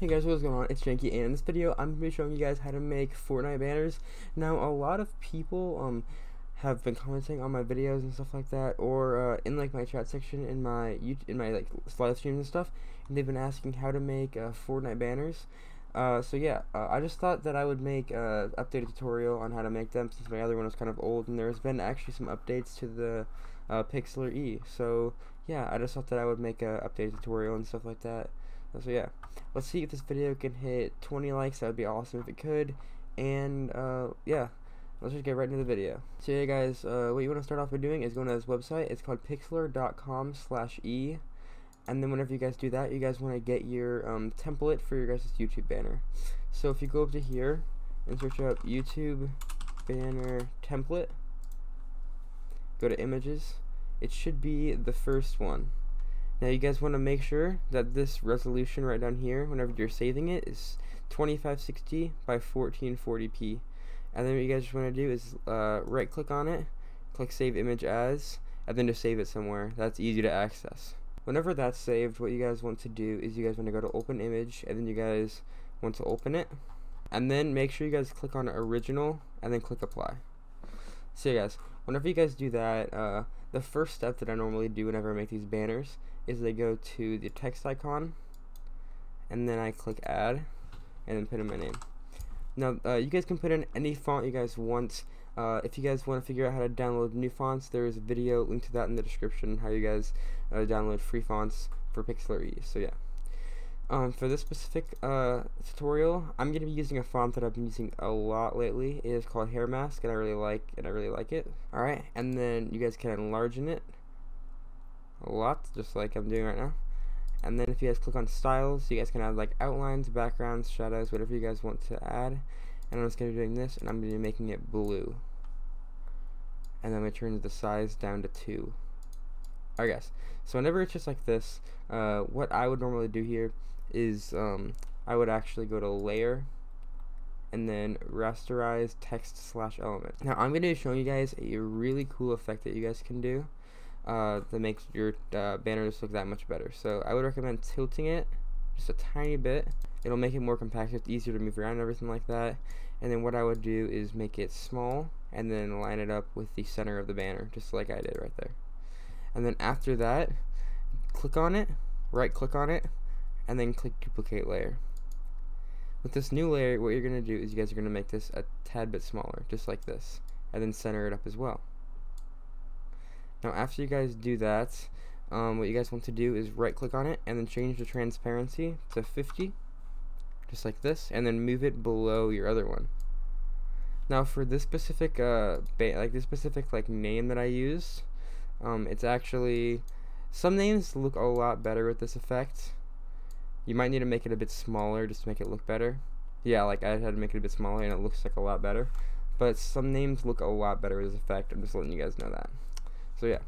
Hey guys, what's going on? It's Janke, and in this video, I'm going to be showing you guys how to make Fortnite banners. Now, a lot of people um have been commenting on my videos and stuff like that, or uh, in like my chat section in my YouTube, in my like live streams and stuff, and they've been asking how to make uh, Fortnite banners. Uh, so yeah, uh, I just thought that I would make an uh, updated tutorial on how to make them since my other one was kind of old, and there's been actually some updates to the uh, Pixlr E. So yeah, I just thought that I would make a updated tutorial and stuff like that. So yeah, let's see if this video can hit 20 likes. That would be awesome if it could. And uh, yeah, let's just get right into the video. So yeah, guys, uh, what you want to start off by doing is going to this website. It's called pixlr.com/e. And then whenever you guys do that, you guys want to get your um, template for your guys' YouTube banner. So if you go up to here and search up YouTube banner template, go to images. It should be the first one. Now you guys want to make sure that this resolution right down here, whenever you're saving it, is 2560 by 1440p. And then what you guys just want to do is uh, right click on it, click save image as, and then just save it somewhere. That's easy to access. Whenever that's saved, what you guys want to do is you guys want to go to open image, and then you guys want to open it. And then make sure you guys click on original, and then click apply. So yeah guys, whenever you guys do that, uh, the first step that I normally do whenever I make these banners is I go to the text icon and then I click add and then put in my name. Now uh, you guys can put in any font you guys want. Uh, if you guys want to figure out how to download new fonts, there is a video linked to that in the description how you guys uh, download free fonts for Pixlr E. So yeah. Um, for this specific uh, tutorial, I'm going to be using a font that I've been using a lot lately. It is called Hair Mask, and I really like and I really like it. All right, and then you guys can enlarge in it a lot, just like I'm doing right now. And then if you guys click on styles, you guys can add like outlines, backgrounds, shadows, whatever you guys want to add. And I'm just going to be doing this, and I'm going to be making it blue. And then I'm going to turn the size down to 2. Alright guys, so whenever it's just like this, uh, what I would normally do here is um, I would actually go to layer and then rasterize text slash element. Now I'm going to be showing you guys a really cool effect that you guys can do uh, that makes your uh, banner just look that much better. So I would recommend tilting it just a tiny bit. It'll make it more compact, it's easier to move around and everything like that. And then what I would do is make it small and then line it up with the center of the banner, just like I did right there. And then after that, click on it, right click on it, and then click duplicate layer. With this new layer, what you're going to do is you guys are going to make this a tad bit smaller, just like this, and then center it up as well. Now after you guys do that, um, what you guys want to do is right click on it and then change the transparency to 50 just like this and then move it below your other one. Now for this specific uh, like this specific like name that I use um, it's actually some names look a lot better with this effect. You might need to make it a bit smaller just to make it look better. Yeah like I had to make it a bit smaller and it looks like a lot better. But some names look a lot better with this effect. I'm just letting you guys know that so yeah,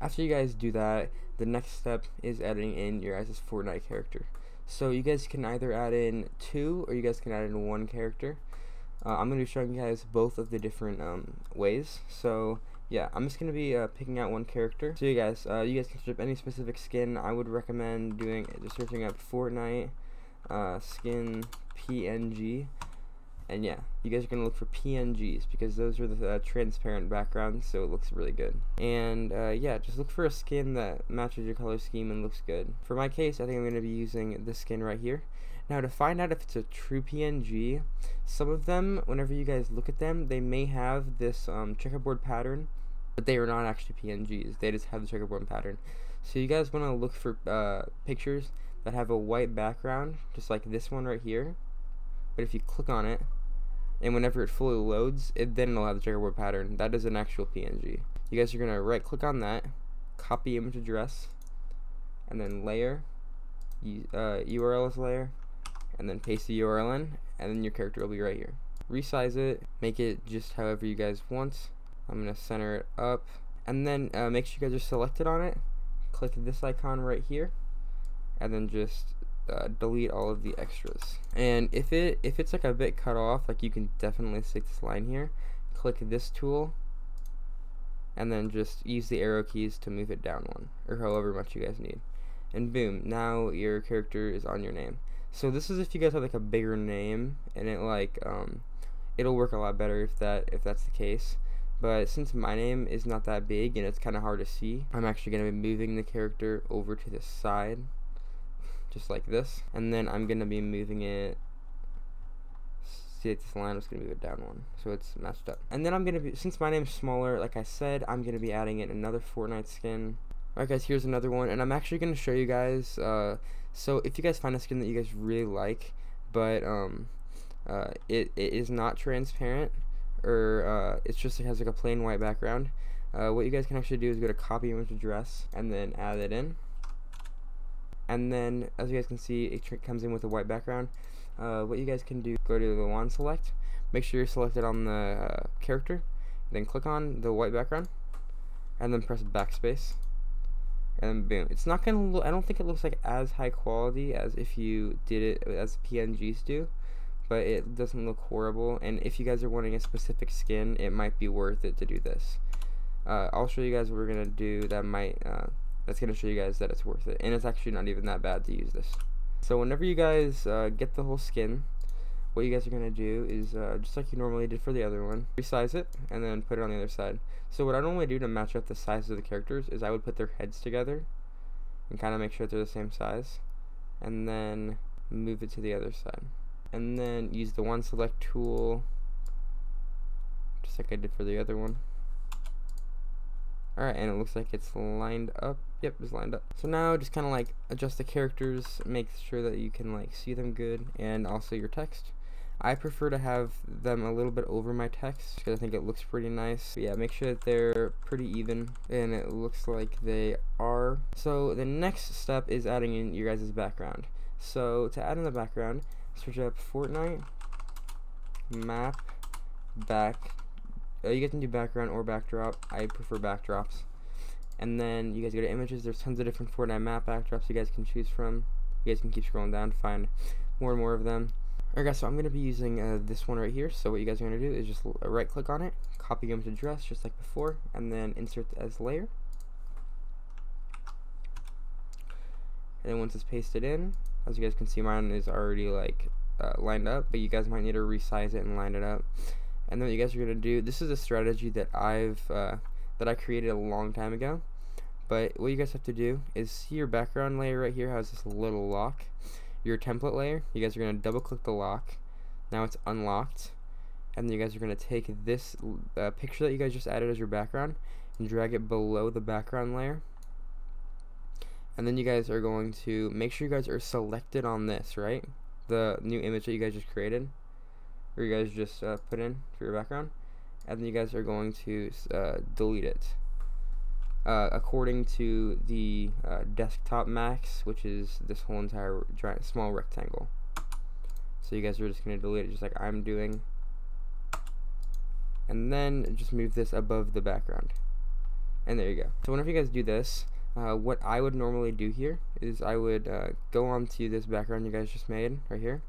after you guys do that, the next step is adding in your guys' Fortnite character. So you guys can either add in two or you guys can add in one character. Uh, I'm going to be showing you guys both of the different um, ways. So yeah, I'm just going to be uh, picking out one character. So you guys, uh, you guys can up any specific skin. I would recommend doing just searching up Fortnite uh, skin PNG and yeah, you guys are going to look for PNGs because those are the uh, transparent backgrounds, so it looks really good. And uh, yeah, just look for a skin that matches your color scheme and looks good. For my case, I think I'm going to be using this skin right here. Now to find out if it's a true PNG, some of them, whenever you guys look at them, they may have this um, checkerboard pattern, but they are not actually PNGs. They just have the checkerboard pattern. So you guys want to look for uh, pictures that have a white background, just like this one right here. But if you click on it, and whenever it fully loads, it then it'll have the checkerboard pattern. That is an actual PNG. You guys are gonna right click on that, copy image address, and then layer, uh, URL as layer, and then paste the URL in, and then your character will be right here. Resize it, make it just however you guys want. I'm gonna center it up, and then uh, make sure you guys are selected on it. Click this icon right here, and then just uh, delete all of the extras. And if it if it's like a bit cut off, like you can definitely stick this line here. Click this tool, and then just use the arrow keys to move it down one, or however much you guys need. And boom, now your character is on your name. So this is if you guys have like a bigger name and it like um, it'll work a lot better if that if that's the case. But since my name is not that big and it's kind of hard to see, I'm actually going to be moving the character over to the side, just like this. And then I'm going to be moving it. See this line is going to move it down one so it's matched up. And then I'm going to be since my name's smaller like I said I'm going to be adding in another Fortnite skin. Alright guys here's another one and I'm actually going to show you guys uh, so if you guys find a skin that you guys really like but um, uh, it, it is not transparent or uh, it's just it has like a plain white background uh, what you guys can actually do is go to copy image address and then add it in and then as you guys can see it comes in with a white background. Uh, what you guys can do go to the wand select. Make sure you're selected on the uh, character. Then click on the white background. And then press backspace. And then boom. It's not gonna look I don't think it looks like as high quality as if you did it as PNGs do. But it doesn't look horrible. And if you guys are wanting a specific skin it might be worth it to do this. Uh, I'll show you guys what we're gonna do. That might that's gonna show you guys that it's worth it. And it's actually not even that bad to use this. So whenever you guys uh, get the whole skin what you guys are gonna do is uh, just like you normally did for the other one resize it and then put it on the other side. So what I normally do to match up the sizes of the characters is I would put their heads together and kind of make sure they're the same size and then move it to the other side. And then use the wand select tool just like I did for the other one alright and it looks like it's lined up yep it's lined up so now just kind of like adjust the characters make sure that you can like see them good and also your text I prefer to have them a little bit over my text because I think it looks pretty nice. But yeah, make sure that they're pretty even and it looks like they are. So the next step is adding in your guys' background. So to add in the background, search up Fortnite map back uh, you guys can do background or backdrop. I prefer backdrops. And then you guys go to images. There's tons of different Fortnite map backdrops you guys can choose from. You guys can keep scrolling down to find more and more of them. Alright guys so I'm gonna be using uh, this one right here. So what you guys are gonna do is just uh, right click on it copy image address just like before and then insert as layer. And then once it's pasted in as you guys can see mine is already like uh, lined up but you guys might need to resize it and line it up and then what you guys are going to do this is a strategy that I've uh, that I created a long time ago. But what you guys have to do is see your background layer right here has this little lock? Your template layer you guys are going to double click the lock. Now it's unlocked. And then you guys are going to take this uh, picture that you guys just added as your background and drag it below the background layer. And then you guys are going to make sure you guys are selected on this right? The new image that you guys just created or you guys just uh, put in for your background and then you guys are going to uh, delete it. Uh, according to the uh, desktop max which is this whole entire giant small rectangle. So you guys are just going to delete it just like I'm doing. And then just move this above the background. And there you go. So whenever you guys do this uh, what I would normally do here is I would uh, go on to this background you guys just made right here.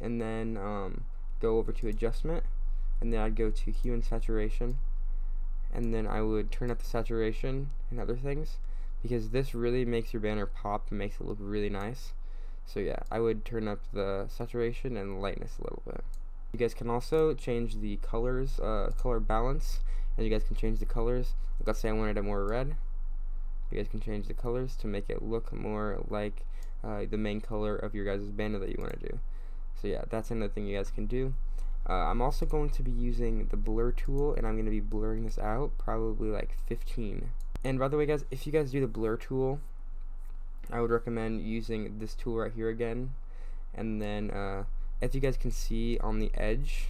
And then um, go over to adjustment and then I'd go to hue and saturation and then I would turn up the saturation and other things because this really makes your banner pop and makes it look really nice. So yeah I would turn up the saturation and lightness a little bit. You guys can also change the colors uh, color balance and you guys can change the colors. Let's say I wanted it more red. You guys can change the colors to make it look more like uh, the main color of your guys' banner that you want to do. So yeah, that's another thing you guys can do. Uh, I'm also going to be using the blur tool and I'm going to be blurring this out probably like 15. And by the way guys, if you guys do the blur tool, I would recommend using this tool right here again. And then uh, if you guys can see on the edge,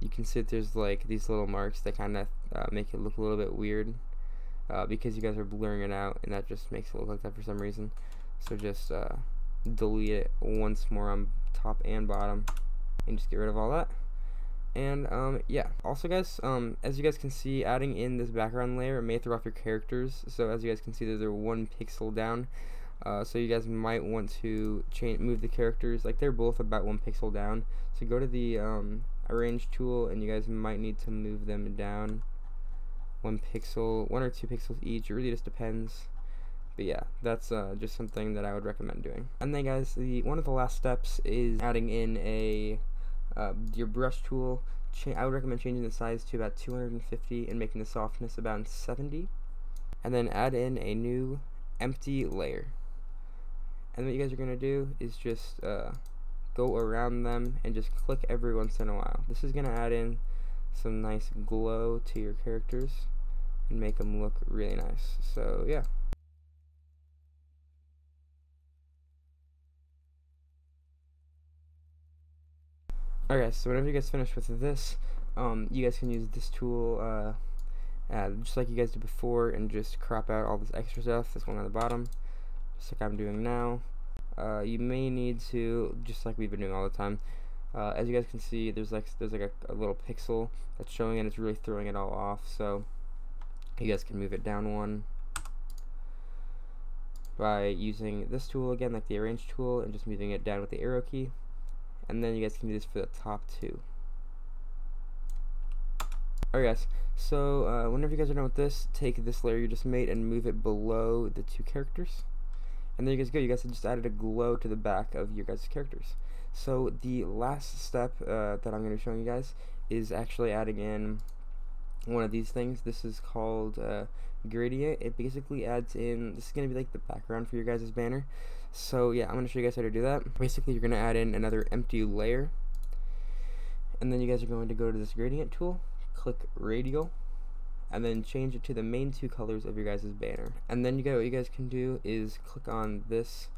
you can see there's like these little marks that kind of uh, make it look a little bit weird uh, because you guys are blurring it out and that just makes it look like that for some reason so just uh, delete it once more on top and bottom and just get rid of all that. And um, yeah. Also guys um, as you guys can see adding in this background layer may throw off your characters. So as you guys can see they're one pixel down. Uh, so you guys might want to change move the characters. Like they're both about one pixel down. So go to the um, arrange tool and you guys might need to move them down one pixel, one or two pixels each. It really just depends. But yeah, that's uh, just something that I would recommend doing. And then guys, the one of the last steps is adding in a uh, your brush tool. I would recommend changing the size to about 250 and making the softness about 70. And then add in a new empty layer. And what you guys are going to do is just uh, go around them and just click every once in a while. This is going to add in some nice glow to your characters and make them look really nice. So yeah. Alright, so whenever you guys finish with this, um, you guys can use this tool, uh, uh, just like you guys did before, and just crop out all this extra stuff, this one on the bottom, just like I'm doing now. Uh, you may need to, just like we've been doing all the time, uh, as you guys can see, there's like there's like a, a little pixel that's showing, and it's really throwing it all off. So you guys can move it down one by using this tool again, like the arrange tool, and just moving it down with the arrow key and then you guys can do this for the top two. Alright guys, so uh, whenever you guys are done with this, take this layer you just made and move it below the two characters. And there you guys go, you guys have just added a glow to the back of your guys' characters. So the last step uh, that I'm going to be showing you guys is actually adding in one of these things. This is called uh, gradient. It basically adds in, this is going to be like the background for your guys' banner. So yeah, I'm going to show you guys how to do that. Basically, you're going to add in another empty layer. And then you guys are going to go to this gradient tool, click radial, and then change it to the main two colors of your guys' banner. And then you guys, what you guys can do is click on this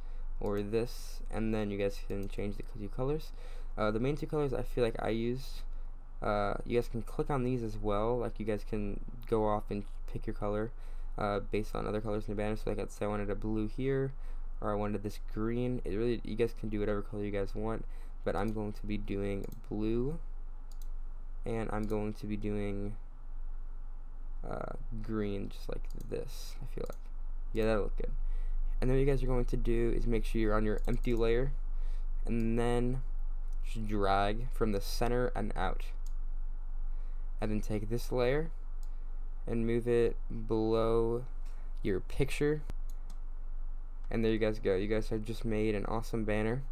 or this, and then you guys can change the two colors. Uh, the main two colors I feel like I used, uh, you guys can click on these as well, like you guys can go off and pick your color uh, based on other colors in the banner. So like let's say I wanted a blue here, or I wanted this green. It really, you guys can do whatever color you guys want, but I'm going to be doing blue, and I'm going to be doing uh, green, just like this, I feel like. Yeah, that'll look good. And then what you guys are going to do is make sure you're on your empty layer, and then just drag from the center and out. And then take this layer and move it below your picture and there you guys go. You guys have just made an awesome banner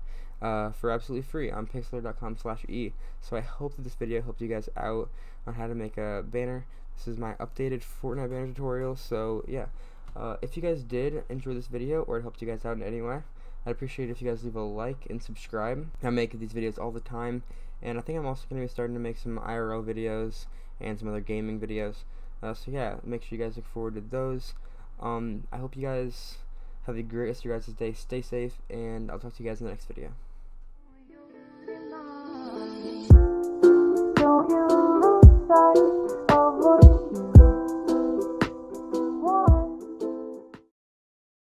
uh, for absolutely free on pixlr.com slash e. So I hope that this video helped you guys out on how to make a banner. This is my updated Fortnite banner tutorial. So yeah, uh, if you guys did enjoy this video or it helped you guys out in any way, I'd appreciate if you guys leave a like and subscribe. I make these videos all the time, and I think I'm also going to be starting to make some IRL videos and some other gaming videos. Uh, so yeah, make sure you guys look forward to those. Um, I hope you guys have the greatest of your guys' day. Stay safe, and I'll talk to you guys in the next video. Don't you